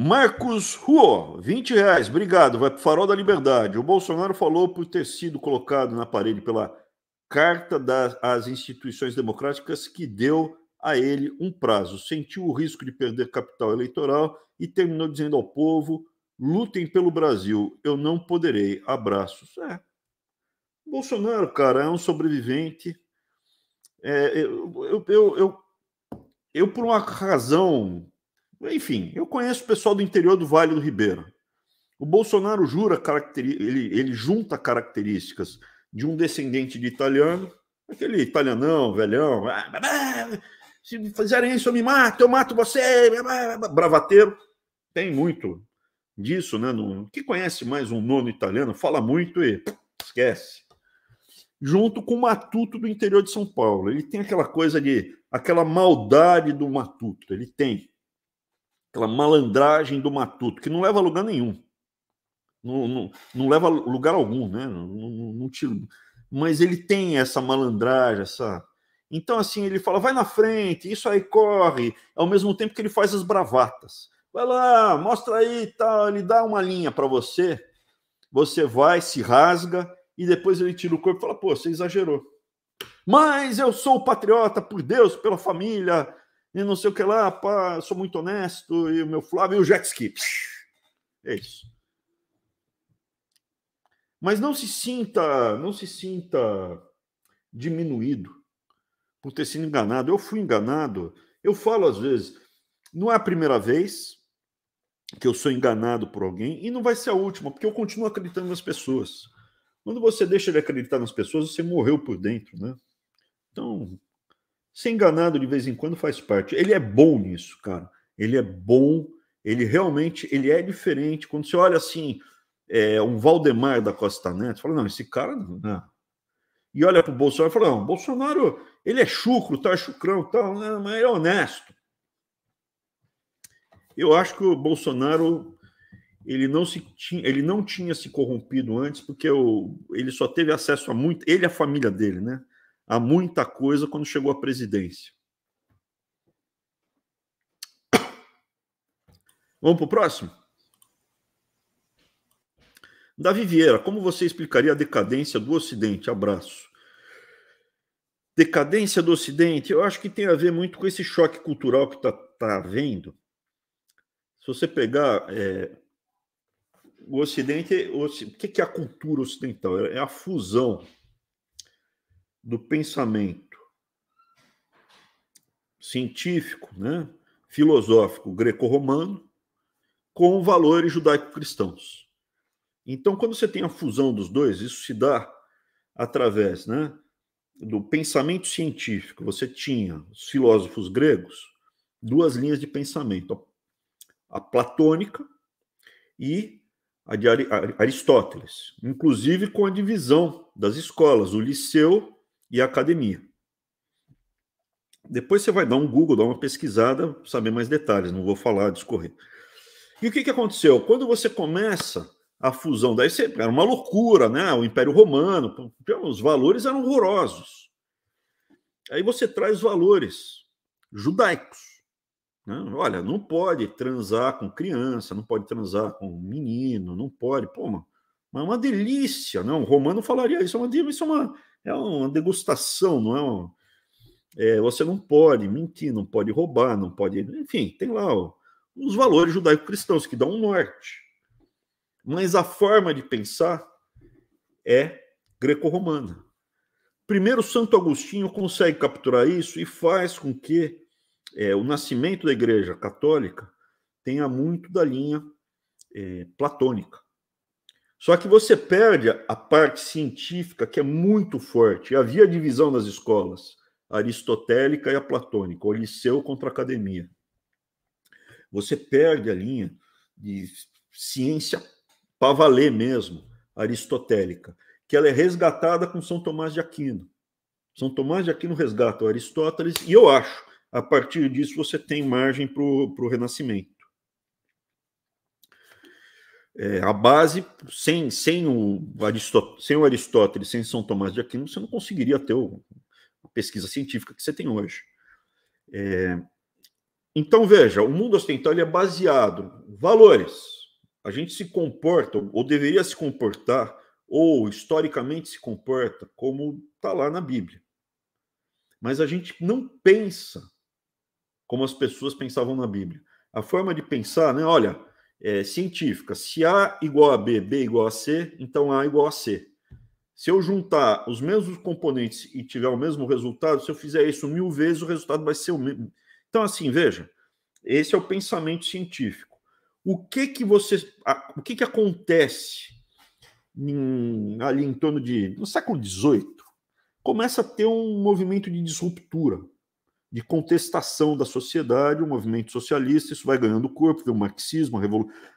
Marcos Ruo, 20 reais, obrigado. Vai para o Farol da Liberdade. O Bolsonaro falou por ter sido colocado na parede pela Carta das Instituições Democráticas que deu a ele um prazo. Sentiu o risco de perder capital eleitoral e terminou dizendo ao povo: lutem pelo Brasil, eu não poderei. Abraços. É. Bolsonaro, cara, é um sobrevivente. É, eu, eu, eu, eu, eu, por uma razão enfim, eu conheço o pessoal do interior do Vale do Ribeira. O Bolsonaro jura ele, ele junta características de um descendente de italiano, aquele italianão, velhão, ah, se fizerem isso eu me mato, eu mato você, bravateiro. Tem muito disso, né? No, que conhece mais um nono italiano, fala muito e esquece. Junto com o matuto do interior de São Paulo. Ele tem aquela coisa de, aquela maldade do matuto, ele tem aquela malandragem do matuto, que não leva a lugar nenhum. Não, não, não leva a lugar algum, né? Não, não, não. Mas ele tem essa malandragem, essa. Então, assim, ele fala, vai na frente, isso aí corre, ao mesmo tempo que ele faz as bravatas. Vai lá, mostra aí, tá, ele dá uma linha para você, você vai, se rasga, e depois ele tira o corpo e fala, pô, você exagerou. Mas eu sou patriota por Deus, pela família, e não sei o que lá, pá, sou muito honesto, e o meu Flávio e o jet ski. É isso. Mas não se sinta, não se sinta diminuído por ter sido enganado. Eu fui enganado. Eu falo às vezes, não é a primeira vez que eu sou enganado por alguém e não vai ser a última, porque eu continuo acreditando nas pessoas. Quando você deixa de acreditar nas pessoas, você morreu por dentro, né? Então, Ser enganado de vez em quando faz parte. Ele é bom nisso, cara. Ele é bom, ele realmente ele é diferente. Quando você olha assim, é, um Valdemar da Costa Neto, fala, não, esse cara não. não. E olha para o Bolsonaro e fala, não, Bolsonaro, ele é chucro, tá, chucrão, tal, tá, mas é honesto. Eu acho que o Bolsonaro ele não, se tinha, ele não tinha se corrompido antes, porque o, ele só teve acesso a muito, ele e a família dele, né? A muita coisa quando chegou à presidência. Vamos para o próximo? Davi Vieira, como você explicaria a decadência do Ocidente? Abraço. Decadência do Ocidente, eu acho que tem a ver muito com esse choque cultural que está tá havendo. Se você pegar é, o Ocidente, o, que é a cultura ocidental? É a fusão do pensamento científico, né, filosófico greco-romano com valores judaico-cristãos. Então, quando você tem a fusão dos dois, isso se dá através né, do pensamento científico. Você tinha os filósofos gregos, duas linhas de pensamento, a platônica e a de Aristóteles, inclusive com a divisão das escolas, o liceu e academia. Depois você vai dar um Google, dar uma pesquisada, saber mais detalhes, não vou falar, discorrer. E o que, que aconteceu? Quando você começa a fusão, daí você, era uma loucura, né? O Império Romano, os valores eram horrorosos. Aí você traz valores judaicos. Né? Olha, não pode transar com criança, não pode transar com menino, não pode. Pô, mas é uma delícia, não? O romano falaria isso, é uma, isso é uma, é uma degustação, não é, uma, é Você não pode mentir, não pode roubar, não pode. Enfim, tem lá ó, os valores judaico-cristãos que dão um norte. Mas a forma de pensar é greco-romana. Primeiro, Santo Agostinho consegue capturar isso e faz com que é, o nascimento da Igreja Católica tenha muito da linha é, platônica. Só que você perde a parte científica, que é muito forte. Havia divisão nas escolas, a aristotélica e a platônica, o liceu contra a academia. Você perde a linha de ciência para valer mesmo, aristotélica, que ela é resgatada com São Tomás de Aquino. São Tomás de Aquino resgata o Aristóteles, e eu acho, a partir disso, você tem margem para o Renascimento. É, a base, sem, sem, o Aristóteles, sem o Aristóteles, sem São Tomás de Aquino, você não conseguiria ter a pesquisa científica que você tem hoje. É, então, veja, o mundo ocidental é baseado em valores. A gente se comporta, ou deveria se comportar, ou historicamente se comporta, como está lá na Bíblia. Mas a gente não pensa como as pessoas pensavam na Bíblia. A forma de pensar, né? Olha, é científica. Se A igual a B, B igual a C, então A igual a C. Se eu juntar os mesmos componentes e tiver o mesmo resultado, se eu fizer isso mil vezes, o resultado vai ser o mesmo. Então, assim, veja, esse é o pensamento científico. O que que você, o que que acontece em, ali em torno de no século XVIII? Começa a ter um movimento de disruptura, de contestação da sociedade, o movimento socialista, isso vai ganhando corpo, vem o marxismo, a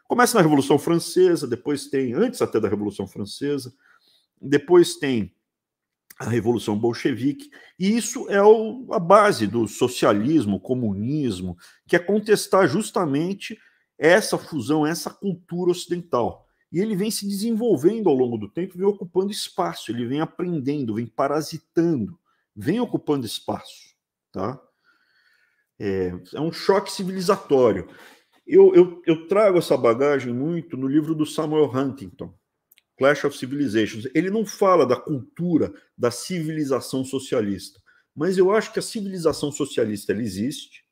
começa na Revolução Francesa, depois tem, antes até da Revolução Francesa, depois tem a Revolução Bolchevique, e isso é o, a base do socialismo, comunismo, que é contestar justamente essa fusão, essa cultura ocidental. E ele vem se desenvolvendo ao longo do tempo, vem ocupando espaço, ele vem aprendendo, vem parasitando, vem ocupando espaço. Tá? É, é um choque civilizatório. Eu, eu, eu trago essa bagagem muito no livro do Samuel Huntington, Clash of Civilizations. Ele não fala da cultura da civilização socialista, mas eu acho que a civilização socialista ela existe.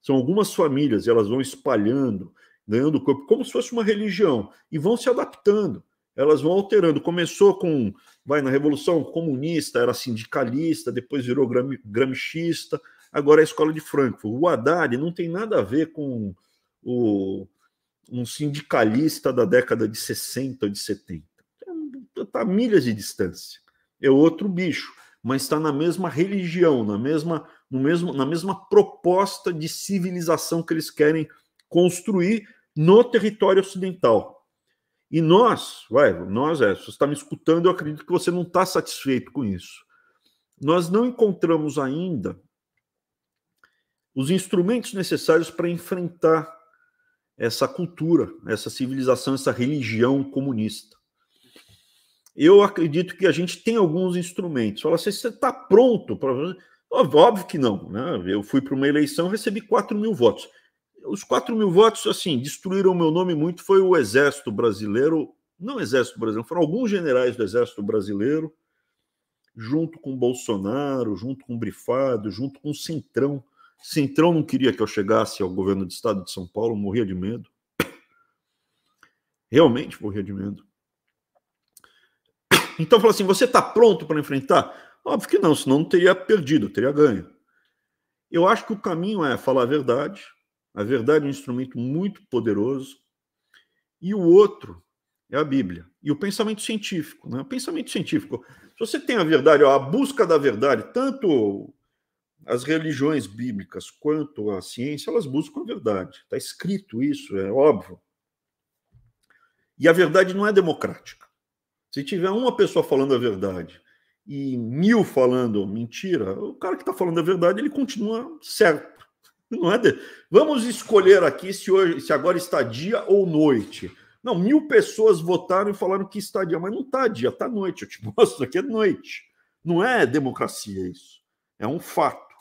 São algumas famílias, elas vão espalhando, ganhando corpo, como se fosse uma religião, e vão se adaptando. Elas vão alterando. Começou com, vai na Revolução Comunista, era sindicalista, depois virou gramscista, agora é a escola de Frankfurt. O Haddad não tem nada a ver com o, um sindicalista da década de 60 ou de 70 está a milhas de distância. É outro bicho, mas está na mesma religião, na mesma, no mesmo, na mesma proposta de civilização que eles querem construir no território ocidental. E nós, vai, nós é, você está me escutando, eu acredito que você não está satisfeito com isso. Nós não encontramos ainda os instrumentos necessários para enfrentar essa cultura, essa civilização, essa religião comunista eu acredito que a gente tem alguns instrumentos. Fala assim, você está pronto para. Óbvio que não. Né? Eu fui para uma eleição recebi 4 mil votos. Os 4 mil votos, assim, destruíram o meu nome muito. Foi o Exército Brasileiro, não Exército Brasileiro, foram alguns generais do Exército Brasileiro, junto com Bolsonaro, junto com Brifado, junto com Centrão. Centrão não queria que eu chegasse ao governo do estado de São Paulo, morria de medo. Realmente morria de medo. Então, falou assim: você está pronto para enfrentar? Óbvio que não, senão não teria perdido, teria ganho. Eu acho que o caminho é falar a verdade. A verdade é um instrumento muito poderoso. E o outro é a Bíblia. E o pensamento científico. Né? O pensamento científico. Se você tem a verdade, ó, a busca da verdade, tanto as religiões bíblicas quanto a ciência, elas buscam a verdade. Está escrito isso, é óbvio. E a verdade não é democrática. Se tiver uma pessoa falando a verdade e mil falando mentira, o cara que está falando a verdade ele continua certo. Não é de... Vamos escolher aqui se hoje, se agora está dia ou noite. Não, mil pessoas votaram e falaram que está dia, mas não está dia, está noite. Eu te mostro aqui é noite. Não é democracia isso. É um fato.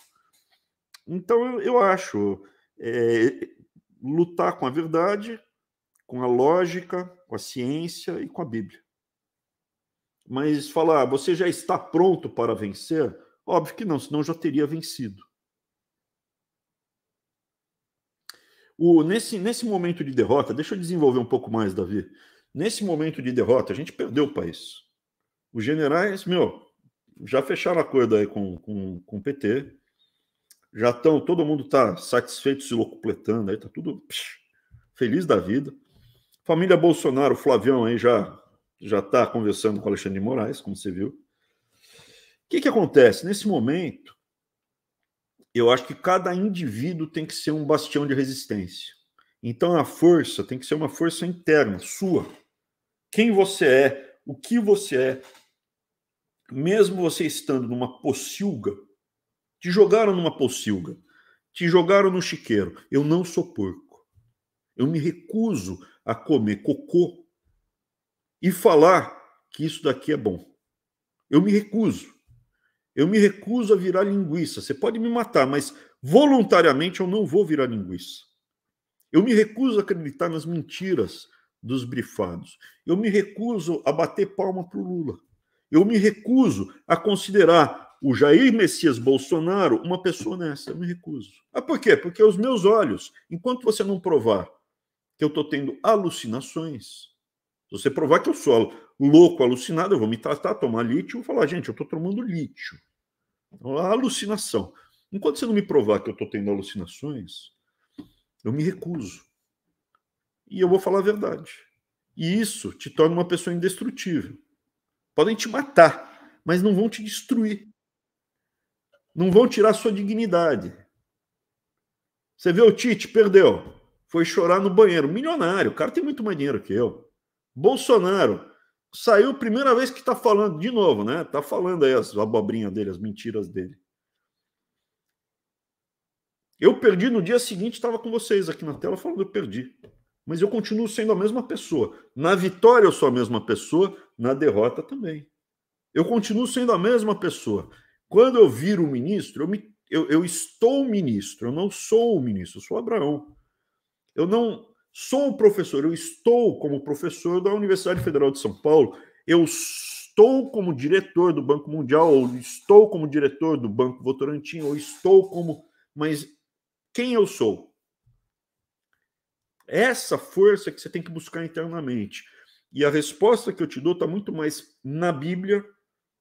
Então eu, eu acho é, lutar com a verdade, com a lógica, com a ciência e com a Bíblia. Mas falar, você já está pronto para vencer? Óbvio que não, senão já teria vencido. O, nesse, nesse momento de derrota, deixa eu desenvolver um pouco mais, Davi. Nesse momento de derrota, a gente perdeu o país. Os generais, meu, já fecharam acordo aí com, com, com o PT, já estão, todo mundo está satisfeito, se locupletando aí, está tudo psh, feliz da vida. Família Bolsonaro, Flavião aí já já está conversando com Alexandre de Moraes, como você viu. O que, que acontece? Nesse momento, eu acho que cada indivíduo tem que ser um bastião de resistência. Então a força tem que ser uma força interna, sua. Quem você é, o que você é. Mesmo você estando numa pocilga, te jogaram numa pocilga, te jogaram no chiqueiro. Eu não sou porco. Eu me recuso a comer cocô e falar que isso daqui é bom. Eu me recuso. Eu me recuso a virar linguiça. Você pode me matar, mas Voluntariamente eu não vou virar linguiça. Eu me recuso a acreditar nas mentiras dos brifados. Eu me recuso a bater palma para o Lula. Eu me recuso a considerar o Jair Messias Bolsonaro uma pessoa honesta. Eu me recuso. Ah, por quê? Porque os meus olhos, enquanto você não provar que eu estou tendo alucinações, se você provar que eu sou louco, alucinado, eu vou me tratar, tomar lítio e falar, gente, eu estou tomando lítio. Então, a alucinação. Enquanto você não me provar que eu estou tendo alucinações, eu me recuso. E eu vou falar a verdade. E isso te torna uma pessoa indestrutível. Podem te matar, mas não vão te destruir. Não vão tirar sua dignidade. Você vê o Tite, perdeu. Foi chorar no banheiro. Milionário, o cara tem muito mais dinheiro que eu. Bolsonaro saiu primeira vez que está falando, de novo, né? Está falando aí as abobrinhas dele, as mentiras dele. Eu perdi no dia seguinte, estava com vocês aqui na tela falando, eu perdi. Mas eu continuo sendo a mesma pessoa. Na vitória eu sou a mesma pessoa, na derrota também. Eu continuo sendo a mesma pessoa. Quando eu viro ministro, eu, me, eu, eu estou ministro, eu não sou o ministro, eu sou Abraão. Eu não sou professor, eu estou como professor da Universidade Federal de São Paulo, eu estou como diretor do Banco Mundial, ou estou como diretor do Banco Votorantim, ou estou como. Mas quem eu sou. Essa força que você tem que buscar internamente. E a resposta que eu te dou está muito mais na Bíblia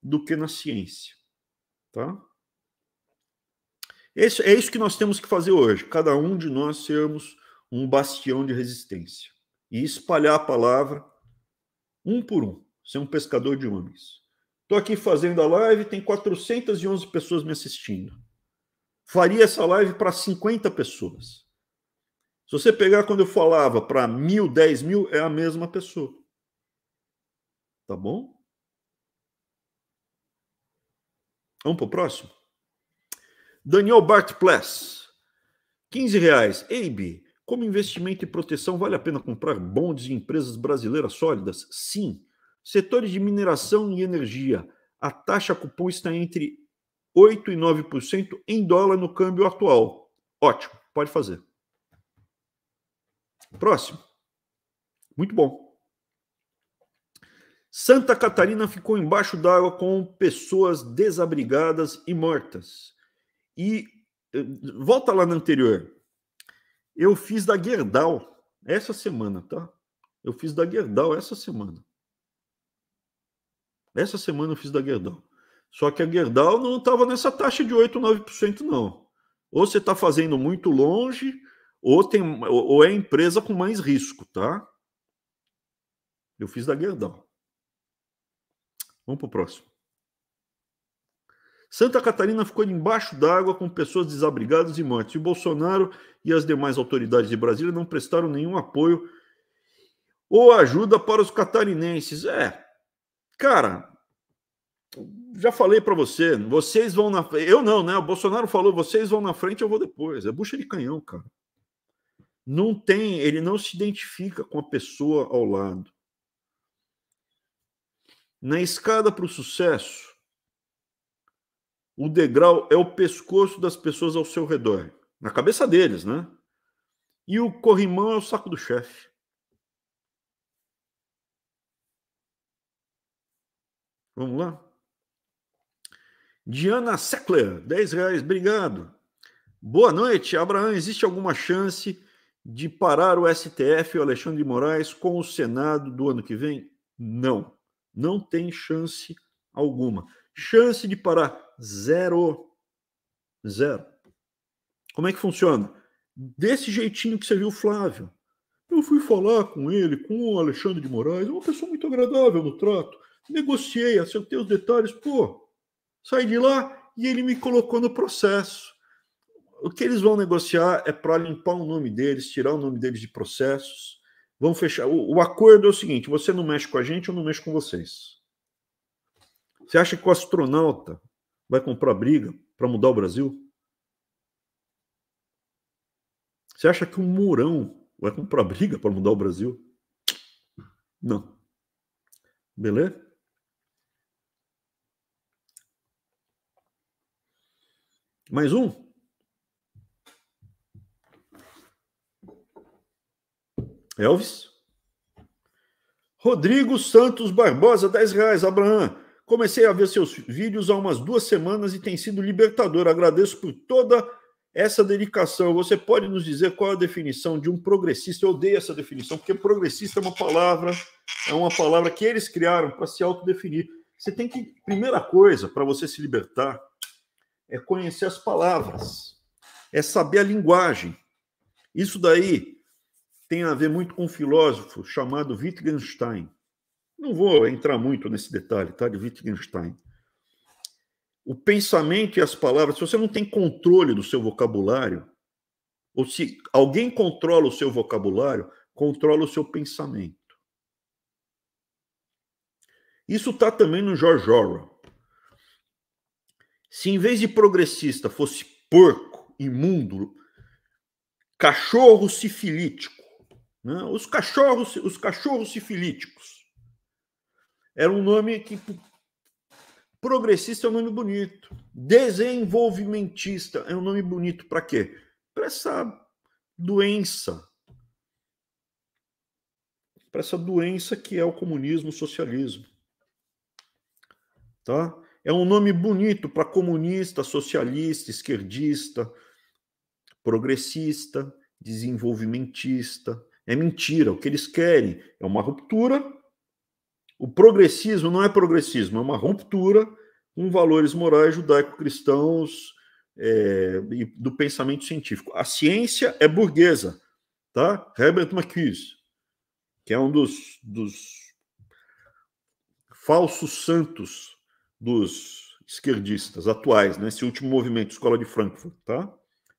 do que na ciência. Tá? Esse, é isso que nós temos que fazer hoje. Cada um de nós sermos um bastião de resistência. E espalhar a palavra um por um. Ser um pescador de homens. Estou aqui fazendo a live, tem 411 pessoas me assistindo faria essa live para 50 pessoas. Se você pegar quando eu falava para mil, dez mil, é a mesma pessoa. Tá bom? Vamos para o próximo? Daniel Bart Pless, 15 reais. Eibe, como investimento e proteção, vale a pena comprar bondes de empresas brasileiras sólidas? Sim. Setores de mineração e energia. A taxa cupom está entre 8 e 9% em dólar no câmbio atual. Ótimo, pode fazer. Próximo. Muito bom. Santa Catarina ficou embaixo d'água com pessoas desabrigadas e mortas. E eh, volta lá no anterior. Eu fiz da Gerdau essa semana, tá? Eu fiz da Gerdau essa semana. Essa semana eu fiz da Gerdau. Só que a Gerdau não estava nessa taxa de 8, 9%, não. Ou você está fazendo muito longe, ou, tem, ou é empresa com mais risco, tá? Eu fiz da Gerdau. Vamos para o próximo. Santa Catarina ficou embaixo d'água com pessoas desabrigadas e mortes. E Bolsonaro e as demais autoridades de Brasília não prestaram nenhum apoio ou ajuda para os catarinenses. É, cara, já falei para você, vocês vão na Eu não, né? O Bolsonaro falou, vocês vão na frente, eu vou depois. É bucha de canhão, cara. Não tem, ele não se identifica com a pessoa ao lado. Na escada para o sucesso, o degrau é o pescoço das pessoas ao seu redor, na cabeça deles, né? E o corrimão é o saco do chefe. Vamos lá? Diana Seckler, 10 reais, obrigado. Boa noite, Abraão. Existe alguma chance de parar o STF e o Alexandre de Moraes com o Senado do ano que vem? Não, não tem chance alguma. Chance de parar zero. Zero. Como é que funciona? Desse jeitinho que você viu o Flávio. Eu fui falar com ele, com o Alexandre de Moraes, uma pessoa muito agradável no trato. Negociei, acertei os detalhes, pô, Saí de lá e ele me colocou no processo. O que eles vão negociar é para limpar o nome deles, tirar o nome deles de processos. Vão fechar. O, o acordo é o seguinte: você não mexe com a gente, eu não mexo com vocês. Você acha que o astronauta vai comprar briga para mudar o Brasil? Você acha que o Mourão vai comprar briga para mudar o Brasil? Não. Beleza? Mais um? Elvis? Rodrigo Santos Barbosa, 10 reais. Abraham, comecei a ver seus vídeos há umas duas semanas e tem sido libertador. Agradeço por toda essa dedicação. Você pode nos dizer qual é a definição de um progressista? Eu odeio essa definição, porque progressista é uma palavra, é uma palavra que eles criaram para se autodefinir. Você tem que, primeira coisa, para você se libertar, é conhecer as palavras, é saber a linguagem. Isso daí tem a ver muito com um filósofo chamado Wittgenstein. Não vou entrar muito nesse detalhe, tá? De Wittgenstein o pensamento e as palavras, se você não tem controle do seu vocabulário, ou se alguém controla o seu vocabulário, controla o seu pensamento. Isso está também no George Orwell. Se em vez de progressista fosse porco, imundo, cachorro sifilítico, né? os cachorros, os cachorros sifilíticos, era um nome que Progressista é um nome bonito. Desenvolvimentista é um nome bonito para quê? Para essa doença. Para essa doença que é o comunismo, o socialismo. Tá? É um nome bonito para comunista, socialista, esquerdista, progressista, desenvolvimentista. É mentira. O que eles querem é uma ruptura o progressismo não é progressismo, é uma ruptura com valores morais judaico-cristãos é, do pensamento científico. A ciência é burguesa, tá? Herbert Marcuse, que é um dos, dos falsos santos dos esquerdistas atuais, nesse né? último movimento, Escola de Frankfurt, tá?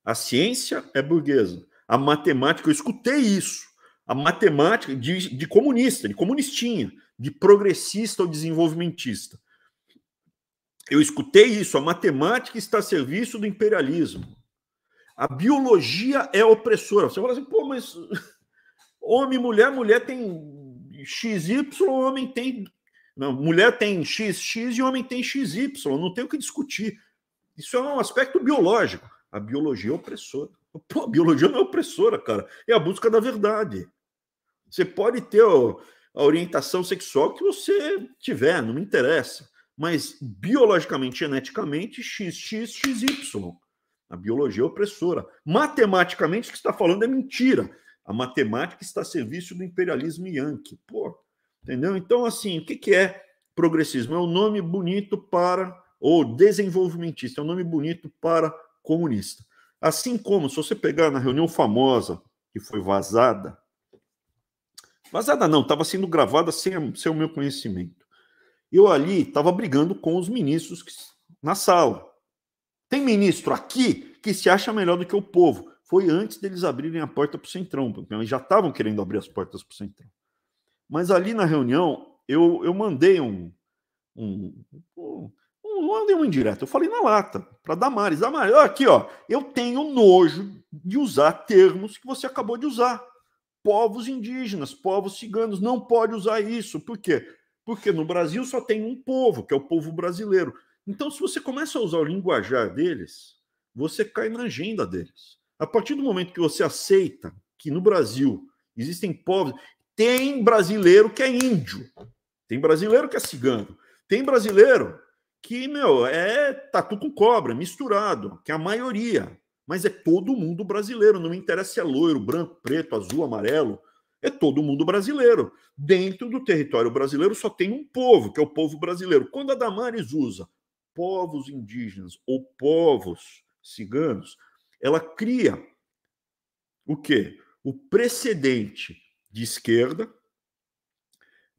A ciência é burguesa. A matemática, eu escutei isso. A matemática de, de comunista, de comunistinha de progressista ou desenvolvimentista. Eu escutei isso, a matemática está a serviço do imperialismo. A biologia é opressora. Você fala assim, pô, mas homem, mulher, mulher tem XY, homem tem. Não, mulher tem XX e homem tem XY, não tem o que discutir. Isso é um aspecto biológico. A biologia é opressora. Pô, a biologia não é opressora, cara. É a busca da verdade. Você pode ter a orientação sexual que você tiver, não me interessa. Mas biologicamente, geneticamente, XX, XY. A biologia é opressora. Matematicamente, o que está falando é mentira. A matemática está a serviço do imperialismo yankee. Pô, entendeu? Então, assim, o que, que é progressismo? É um nome bonito para. Ou desenvolvimentista, é um nome bonito para comunista. Assim como, se você pegar na reunião famosa que foi vazada, Vazada não, estava sendo gravada sem, sem o meu conhecimento. Eu ali estava brigando com os ministros que, na sala. Tem ministro aqui que se acha melhor do que o povo. Foi antes deles abrirem a porta para o Centrão, porque eles já estavam querendo abrir as portas para o Centrão. Mas ali na reunião, eu, eu mandei um, um, um, um mandei um indireto. Eu falei na lata, para Damares. Damares, aqui, ó, eu tenho nojo de usar termos que você acabou de usar povos indígenas, povos ciganos. Não pode usar isso. Por quê? Porque no Brasil só tem um povo, que é o povo brasileiro. Então, se você começa a usar o linguajar deles, você cai na agenda deles. A partir do momento que você aceita que no Brasil existem povos, tem brasileiro que é índio, tem brasileiro que é cigano, tem brasileiro que, meu, é tatu com cobra, misturado, que é a maioria mas é todo mundo brasileiro. Não me interessa se é loiro, branco, preto, azul, amarelo. É todo mundo brasileiro. Dentro do território brasileiro só tem um povo, que é o povo brasileiro. Quando a Damares usa povos indígenas ou povos ciganos, ela cria o quê? O precedente de esquerda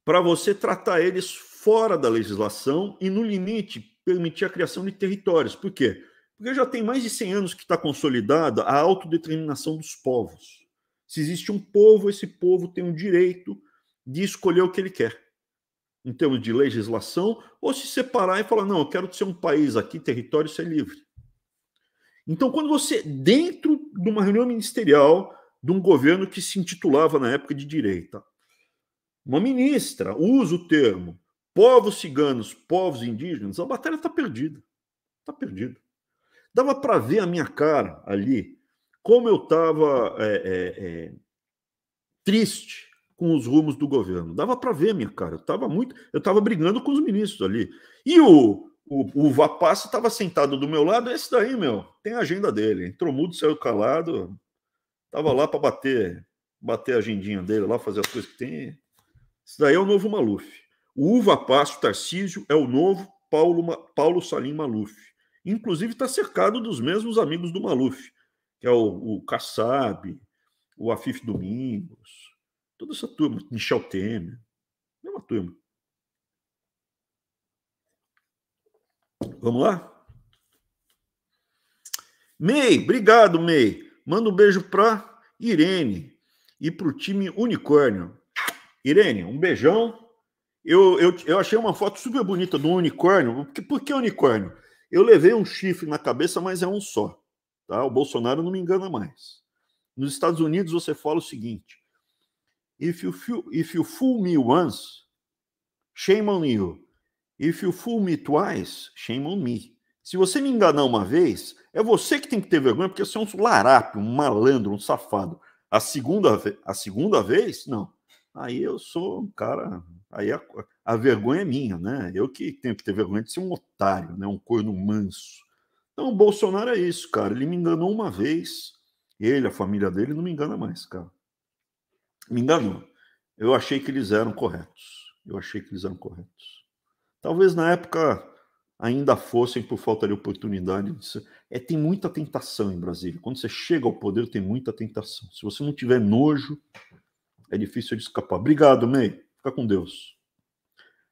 para você tratar eles fora da legislação e, no limite, permitir a criação de territórios. Por quê? Porque já tem mais de 100 anos que está consolidada a autodeterminação dos povos. Se existe um povo, esse povo tem o direito de escolher o que ele quer, em termos de legislação, ou se separar e falar: não, eu quero ser um país aqui, território, ser livre. Então, quando você, dentro de uma reunião ministerial de um governo que se intitulava na época de direita, uma ministra usa o termo povos ciganos, povos indígenas, a batalha está perdida. Está perdida. Dava para ver a minha cara ali, como eu estava é, é, é, triste com os rumos do governo. Dava para ver, minha cara. Eu estava muito, eu estava brigando com os ministros ali. E o o, o Vapassa estava sentado do meu lado, esse daí, meu, tem a agenda dele. Entrou mudo, saiu calado, estava lá para bater, bater a agendinha dele lá, fazer as coisas que tem. Esse daí é o novo Maluf. O Uva Passo Tarcísio é o novo Paulo, Paulo Salim Maluf. Inclusive está cercado dos mesmos amigos do Maluf, que é o, o Kassab, o Afif Domingos, toda essa turma, Michel Temer, mesma turma. Vamos lá? Mei, obrigado, Mei. Manda um beijo para Irene e para o time Unicórnio. Irene, um beijão. Eu, eu, eu achei uma foto super bonita do unicórnio. Por que, por que unicórnio? Eu levei um chifre na cabeça, mas é um só. Tá? O Bolsonaro não me engana mais. Nos Estados Unidos você fala o seguinte: If you, if you fool me once, shame on you. If you fool me twice, shame on me. Se você me enganar uma vez, é você que tem que ter vergonha, porque você é um larápio, um malandro, um safado. A segunda, a segunda vez, não. Aí eu sou um cara. Aí a, a vergonha é minha, né? Eu que tenho que ter vergonha de ser um otário, né? um corno manso. Então o Bolsonaro é isso, cara. Ele me enganou uma vez. Ele, a família dele, não me engana mais, cara. Me enganou. Eu achei que eles eram corretos. Eu achei que eles eram corretos. Talvez na época ainda fossem por falta de oportunidade. É, tem muita tentação em Brasília. Quando você chega ao poder, tem muita tentação. Se você não tiver nojo, é difícil de escapar. Obrigado, Ney. Fica com Deus.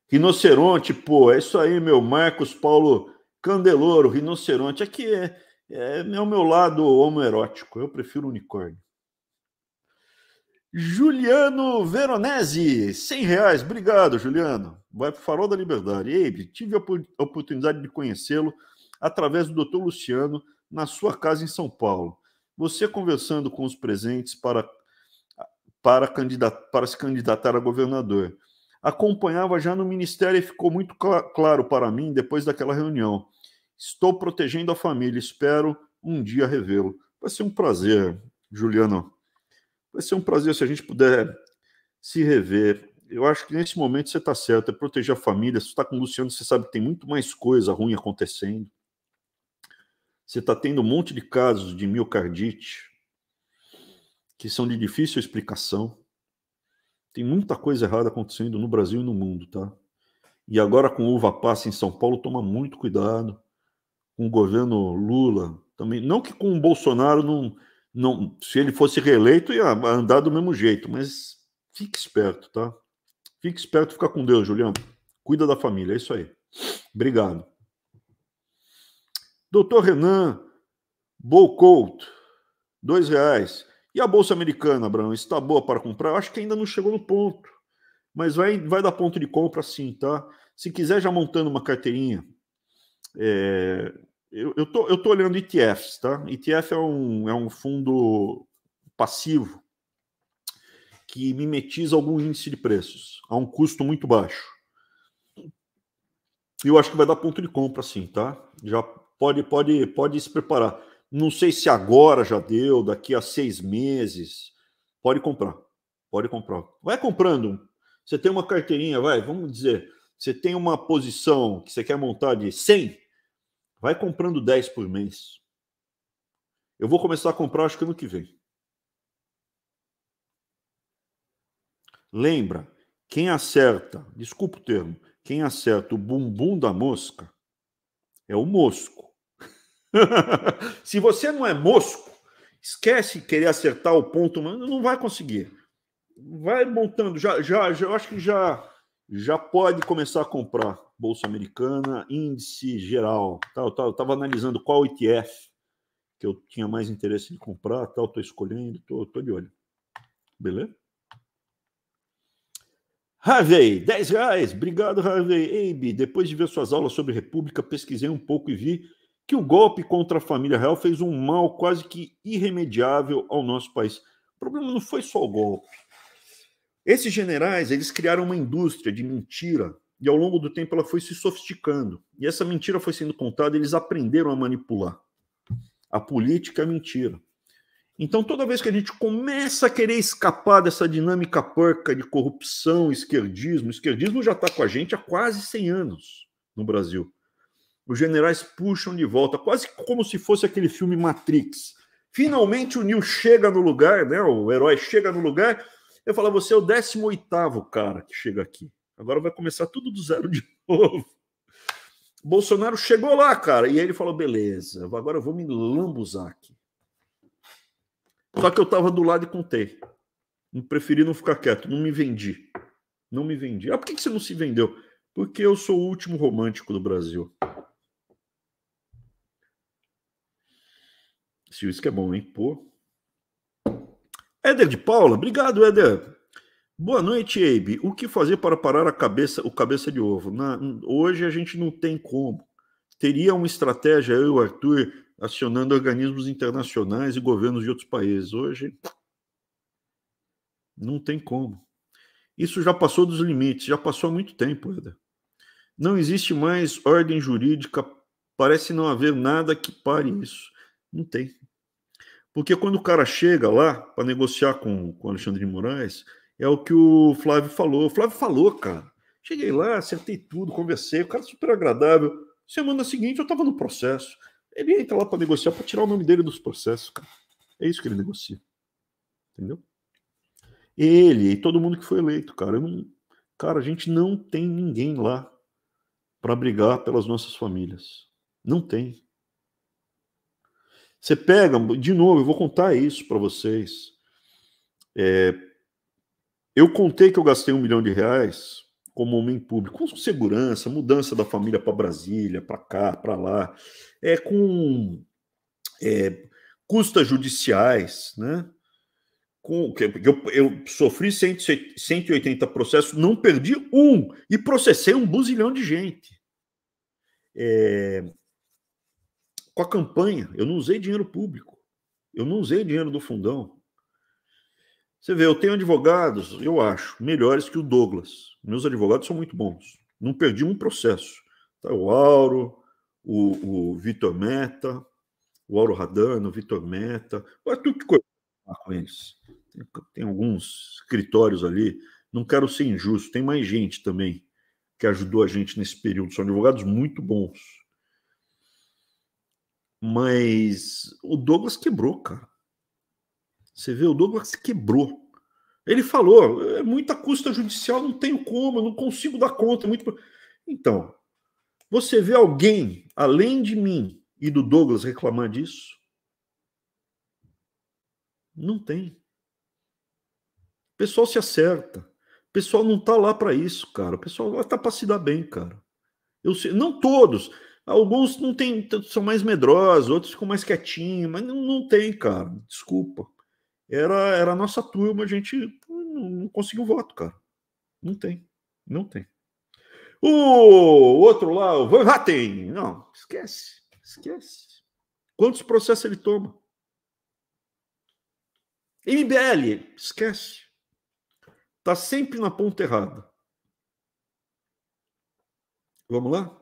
Rinoceronte, pô, é isso aí, meu. Marcos Paulo Candeloro, rinoceronte. Aqui é, é, é o meu lado homoerótico. Eu prefiro unicórnio. Juliano Veronese, 100 reais. Obrigado, Juliano. Vai para o Farol da Liberdade. Ei, tive a oportunidade de conhecê-lo através do Dr. Luciano na sua casa em São Paulo. Você conversando com os presentes para, para, para se candidatar a governador. Acompanhava já no ministério e ficou muito cl claro para mim depois daquela reunião. Estou protegendo a família, espero um dia revê-lo. Vai ser um prazer, Juliano. Vai ser um prazer se a gente puder se rever. Eu acho que nesse momento você está certo, é proteger a família. Se está com o Luciano, você sabe que tem muito mais coisa ruim acontecendo. Você está tendo um monte de casos de miocardite que são de difícil explicação. Tem muita coisa errada acontecendo no Brasil e no mundo, tá? E agora com uva passa em São Paulo, toma muito cuidado. Com o governo Lula também. Não que com o Bolsonaro não não, se ele fosse reeleito, ia andar do mesmo jeito, mas fique esperto, tá? Fique esperto, fica com Deus, Juliano. Cuida da família, é isso aí. Obrigado. Doutor Renan Bolcout, dois reais. E a Bolsa Americana, Abraão, está boa para comprar? Eu acho que ainda não chegou no ponto. Mas vai, vai dar ponto de compra sim, tá? Se quiser já montando uma carteirinha, é, eu, eu, tô, eu tô olhando ETFs, tá? ETF é um, é um fundo passivo que mimetiza algum índice de preços a um custo muito baixo. Eu acho que vai dar ponto de compra, sim, tá? Já pode, pode, pode se preparar. Não sei se agora já deu, daqui a seis meses. Pode comprar. Pode comprar. Vai comprando. Você tem uma carteirinha, vai, vamos dizer, você tem uma posição que você quer montar de 100, Vai comprando 10 por mês. Eu vou começar a comprar, acho que ano que vem. Lembra, quem acerta, desculpa o termo, quem acerta o bumbum da mosca é o mosco. Se você não é mosco, esquece querer acertar o ponto, não vai conseguir. Vai montando, já, já, já eu acho que já já pode começar a comprar bolsa americana, índice geral. Tal, tal. Eu estava analisando qual ETF que eu tinha mais interesse de comprar, tal. Estou escolhendo, estou de olho. Beleza? Harvey, 10 reais. Obrigado, Harvey. Eibe, depois de ver suas aulas sobre República, pesquisei um pouco e vi que o golpe contra a família real fez um mal quase que irremediável ao nosso país. O problema não foi só o golpe. Esses generais, eles criaram uma indústria de mentira e ao longo do tempo ela foi se sofisticando. E essa mentira foi sendo contada, eles aprenderam a manipular. A política é mentira. Então, toda vez que a gente começa a querer escapar dessa dinâmica porca de corrupção, esquerdismo, esquerdismo já está com a gente há quase 100 anos no Brasil. Os generais puxam de volta, quase como se fosse aquele filme Matrix. Finalmente o Neil chega no lugar, né? O herói chega no lugar. Eu falo, você é o 18 cara que chega aqui. Agora vai começar tudo do zero de novo. Bolsonaro chegou lá, cara, e aí ele falou: beleza, agora eu vou me lambuzar aqui. Só que eu estava do lado e contei. Não preferi não ficar quieto, não me vendi. Não me vendi. Ah, por que você não se vendeu? Porque eu sou o último romântico do Brasil. Se isso que é bom, hein? Pô. Éder de Paula, obrigado, Éder. Boa noite, Abe. O que fazer para parar a cabeça, o cabeça de ovo? Na, hoje a gente não tem como. Teria uma estratégia, eu e o Arthur, acionando organismos internacionais e governos de outros países. Hoje não tem como. Isso já passou dos limites, já passou há muito tempo, Eda. Não existe mais ordem jurídica, parece não haver nada que pare isso. Não tem. Porque quando o cara chega lá para negociar com, com Alexandre de Moraes, é o que o Flávio falou. O Flávio falou, cara. Cheguei lá, acertei tudo, conversei, o cara super agradável. Semana seguinte eu estava no processo. Ele entra lá para negociar, para tirar o nome dele dos processos, cara. É isso que ele negocia. Entendeu? Ele e todo mundo que foi eleito, cara. Não... Cara, a gente não tem ninguém lá para brigar pelas nossas famílias. Não tem. Você pega, de novo, eu vou contar isso para vocês. É, eu contei que eu gastei um milhão de reais como homem público, com segurança, mudança da família para Brasília, para cá, para lá, é com é, custas judiciais, né? Com, eu, eu sofri 180 processos, não perdi um e processei um buzilhão de gente. É, com a campanha, eu não usei dinheiro público, eu não usei dinheiro do fundão. Você vê, eu tenho advogados, eu acho, melhores que o Douglas. Meus advogados são muito bons. Não perdi um processo. Tá, o Auro, o, o Vitor Meta, o Auro Radano, o Vitor Meta. Olha tudo que coisa com eles. Tem, tem alguns escritórios ali. Não quero ser injusto, tem mais gente também que ajudou a gente nesse período. São advogados muito bons. Mas o Douglas quebrou, cara. Você vê, o Douglas quebrou. Ele falou: é muita custa judicial, não tenho como, eu não consigo dar conta. É muito... Então, você vê alguém, além de mim e do Douglas, reclamar disso? Não tem. O pessoal se acerta. O pessoal não está lá para isso, cara. O pessoal está para se dar bem, cara. Eu sei, não todos. Alguns não tem, são mais medrosos, outros ficam mais quietinhos, mas não, não tem, cara. Desculpa era, era a nossa turma, a gente não, não conseguiu voto, cara. Não tem, não tem. O outro lá, o Van Hatten, não, esquece, esquece. Quantos processos ele toma? MBL, esquece. Tá sempre na ponta errada. Vamos lá?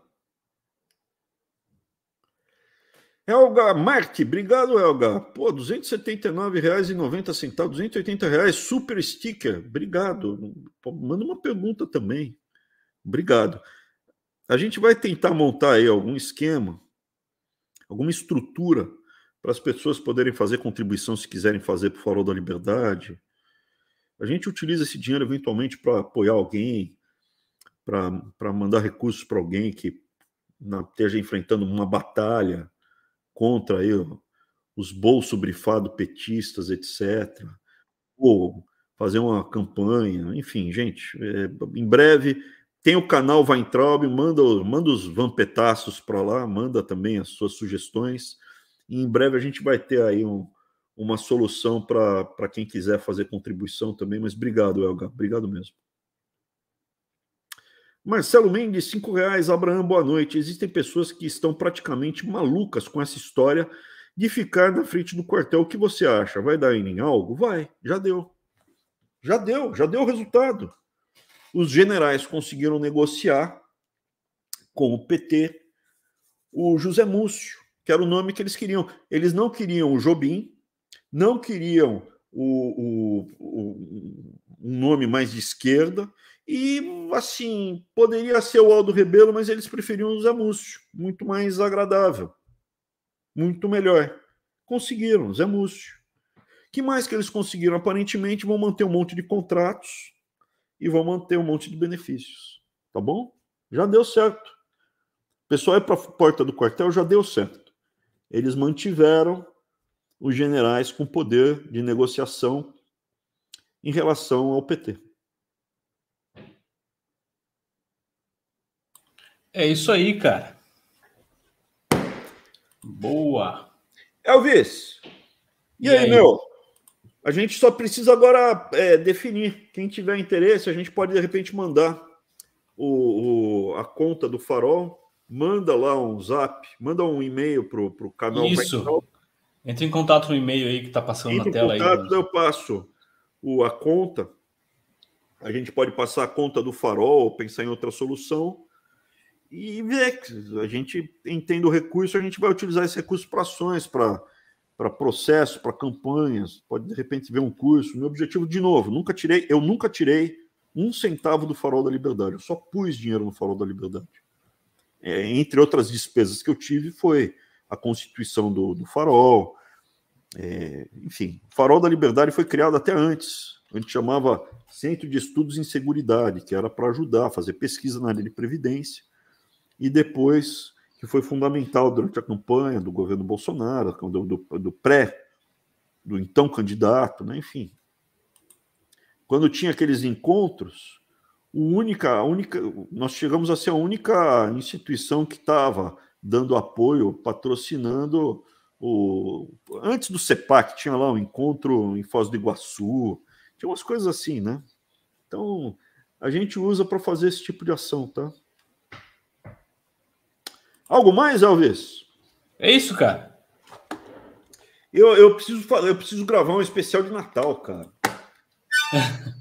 Elga Marte, obrigado, Elga. Pô, R$ 279,90, 280 reais, super sticker, obrigado. Pô, manda uma pergunta também. Obrigado. A gente vai tentar montar aí algum esquema, alguma estrutura para as pessoas poderem fazer contribuição se quiserem fazer para o Farol da Liberdade. A gente utiliza esse dinheiro eventualmente para apoiar alguém, para mandar recursos para alguém que esteja enfrentando uma batalha contra aí, os bolsos brifados petistas, etc. Ou fazer uma campanha, enfim, gente, é, em breve tem o canal Weintraub, manda, manda os vampetaços para lá, manda também as suas sugestões. E em breve a gente vai ter aí um, uma solução para quem quiser fazer contribuição também. Mas obrigado, Elga, obrigado mesmo. Marcelo Mendes, cinco reais. Abraão, boa noite. Existem pessoas que estão praticamente malucas com essa história de ficar na frente do quartel. O que você acha? Vai dar em algo? Vai, já deu. Já deu, já deu o resultado. Os generais conseguiram negociar com o PT o José Múcio, que era o nome que eles queriam. Eles não queriam o Jobim, não queriam o, o, o, um nome mais de esquerda, e assim, poderia ser o Aldo Rebelo, mas eles preferiam Zé Múcio, muito mais agradável, muito melhor. Conseguiram, Zé Múcio. que mais que eles conseguiram? Aparentemente vão manter um monte de contratos e vão manter um monte de benefícios. Tá bom? Já deu certo. O pessoal é para a porta do quartel, já deu certo. Eles mantiveram os generais com poder de negociação em relação ao PT. É isso aí, cara. Boa. Elvis, e, e aí, aí, meu? A gente só precisa agora é, definir. Quem tiver interesse, a gente pode de repente mandar o, o, a conta do Farol, manda lá um zap, manda um e-mail para o canal. Isso. Entre em contato no e-mail aí que está passando Entre na tela contato, aí. Eu passo o, a conta. A gente pode passar a conta do Farol, pensar em outra solução e ver. A gente entende o recurso, a gente vai utilizar esse recurso para ações, para para processo, para campanhas, pode de repente ver um curso. Meu objetivo, de novo, nunca tirei, eu nunca tirei um centavo do Farol da Liberdade, eu só pus dinheiro no Farol da Liberdade. É, entre outras despesas que eu tive, foi a constituição do, do Farol. É, enfim, o Farol da Liberdade foi criado até antes. A gente chamava Centro de Estudos em Seguridade, que era para ajudar fazer pesquisa na área de previdência. E depois que foi fundamental durante a campanha do governo Bolsonaro, do, do, do pré, do então candidato, né? enfim. Quando tinha aqueles encontros, o única, a única, nós chegamos a ser a única instituição que estava dando apoio, patrocinando o. Antes do CEPAC, tinha lá um encontro em Foz do Iguaçu, tinha umas coisas assim, né? Então, a gente usa para fazer esse tipo de ação, tá? Algo mais, Elvis? É isso, cara. Eu, eu, preciso, eu preciso gravar um especial de Natal, cara.